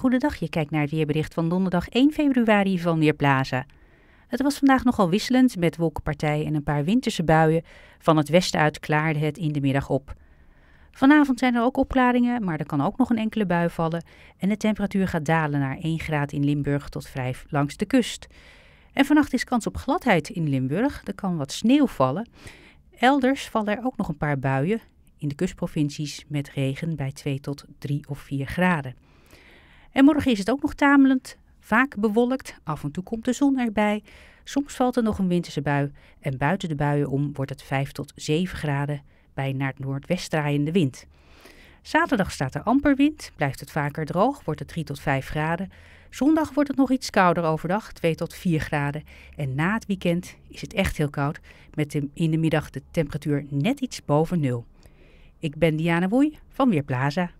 Goedendag, je kijkt naar het weerbericht van donderdag 1 februari van Weerplaza. Het was vandaag nogal wisselend met wolkenpartijen en een paar winterse buien. Van het westen uit klaarde het in de middag op. Vanavond zijn er ook opklaringen, maar er kan ook nog een enkele bui vallen. En de temperatuur gaat dalen naar 1 graad in Limburg tot 5 langs de kust. En vannacht is kans op gladheid in Limburg. Er kan wat sneeuw vallen. Elders vallen er ook nog een paar buien. In de kustprovincies met regen bij 2 tot 3 of 4 graden. En morgen is het ook nog tamelend, vaak bewolkt. Af en toe komt de zon erbij. Soms valt er nog een winterse bui. En buiten de buien om wordt het 5 tot 7 graden bij naar het noordwest draaiende wind. Zaterdag staat er amper wind, blijft het vaker droog, wordt het 3 tot 5 graden. Zondag wordt het nog iets kouder overdag, 2 tot 4 graden. En na het weekend is het echt heel koud, met in de middag de temperatuur net iets boven nul. Ik ben Diana Woei van Weerplaza.